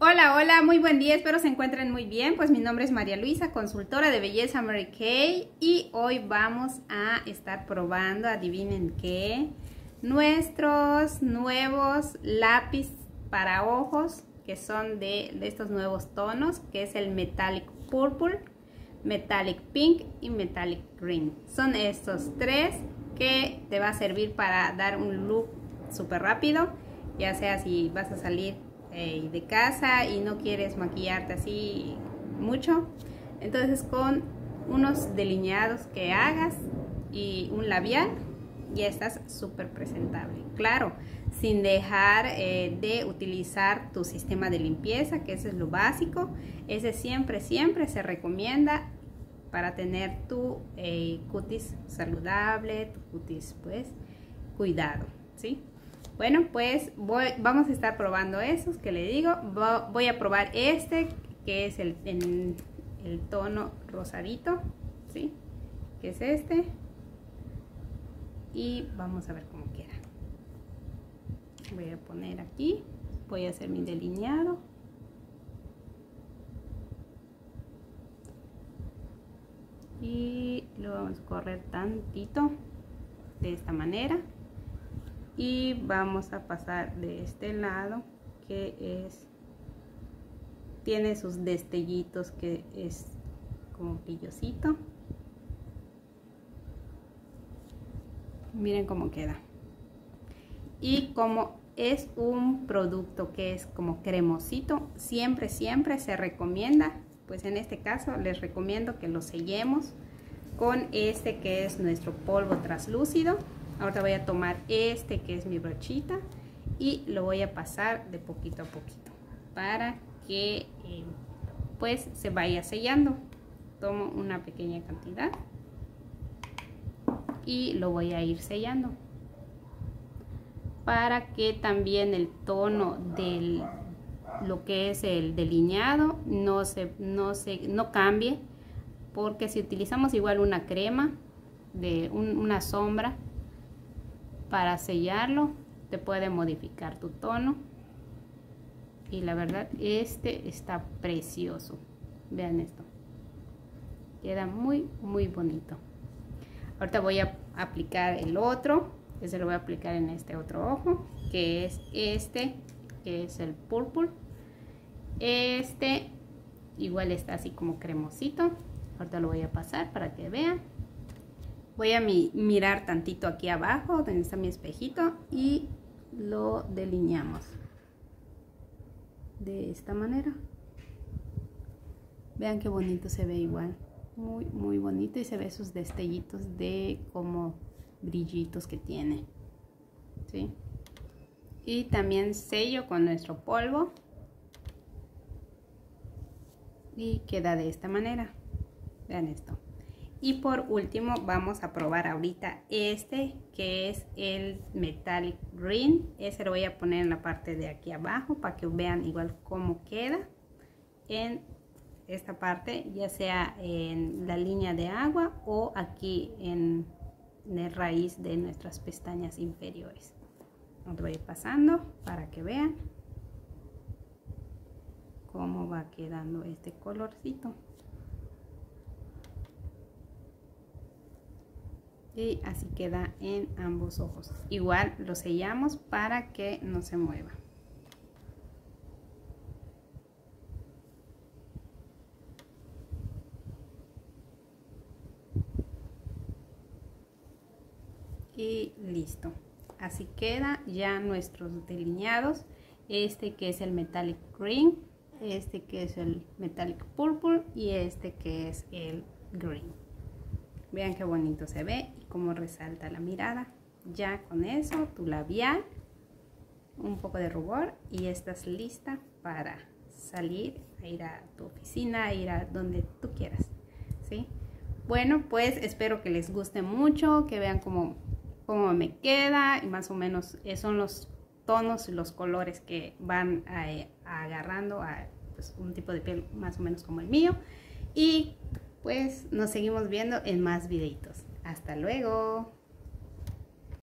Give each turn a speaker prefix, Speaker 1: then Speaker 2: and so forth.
Speaker 1: Hola, hola, muy buen día, espero se encuentren muy bien. Pues mi nombre es María Luisa, consultora de belleza Mary Kay y hoy vamos a estar probando, adivinen qué, nuestros nuevos lápiz para ojos que son de, estos nuevos tonos, que es el Metallic Purple, Metallic Pink y Metallic Green. Son estos tres que te va a servir para dar un look súper rápido, ya sea si vas a salir eh, de casa y no quieres maquillarte así mucho, entonces con unos delineados que hagas y un labial ya estás súper presentable. Claro, sin dejar eh, de utilizar tu sistema de limpieza, que ese es lo básico. Ese siempre, siempre se recomienda para tener tu eh, cutis saludable, tu cutis pues cuidado, ¿sí? Bueno, pues vamos a estar probando esos que le digo. Voy a probar este, que es el, el tono rosadito, ¿sí? Que es este. Y vamos a ver cómo queda. Voy a poner aquí, voy a hacer mi delineado. Y lo vamos a correr tantito de esta manera y vamos a pasar de este lado que es tiene sus destellitos que es como brillosito. Miren cómo queda. Y como es un producto que es como cremosito siempre siempre se recomienda pues en este caso les recomiendo que lo sellemos con este que es nuestro polvo translúcido Ahora voy a tomar este que es mi brochita y lo voy a pasar de poquito a poquito para que eh, pues se vaya sellando. Tomo una pequeña cantidad y lo voy a ir sellando para que también el tono del lo que es el delineado no se no se no cambie porque si utilizamos igual una crema de una sombra para sellarlo te puede modificar tu tono. Y la verdad este está precioso. Vean esto. Queda muy muy bonito. Ahorita voy a aplicar el otro. Que se lo voy a aplicar en este otro ojo que es este que es el purple este igual está así como cremosito. Ahorita lo voy a pasar para que vean voy a mirar tantito aquí abajo donde está mi espejito y lo delineamos de esta manera. Vean qué bonito se ve igual. Muy muy bonito y se ve sus destellitos de como brillitos que tiene. ¿sí? y también sello con nuestro polvo. Y queda de esta manera. Vean esto y por último vamos a probar ahorita este que es el Metallic Green. Ese lo voy a poner en la parte de aquí abajo para que vean igual cómo queda en esta parte, ya sea en la línea de agua o aquí en, la raíz de nuestras pestañas inferiores. Lo voy pasando para que vean cómo va quedando este colorcito. Y así queda en ambos ojos. Igual lo sellamos para que no se mueva. Y listo. Así queda ya nuestros delineados. Este que es el metallic green este que es el metallic purple y este que es el green Vean qué bonito se ve y cómo resalta la mirada. Ya con eso, tu labial, un poco de rubor y estás lista para salir, a ir a tu oficina, a ir a donde tú quieras. ¿sí? Bueno, pues espero que les guste mucho, que vean cómo, cómo me queda y más o menos eh, son los tonos y los colores que van agarrando a pues, un tipo de piel más o menos como el mío. Y pues nos seguimos viendo en más videitos. Hasta luego.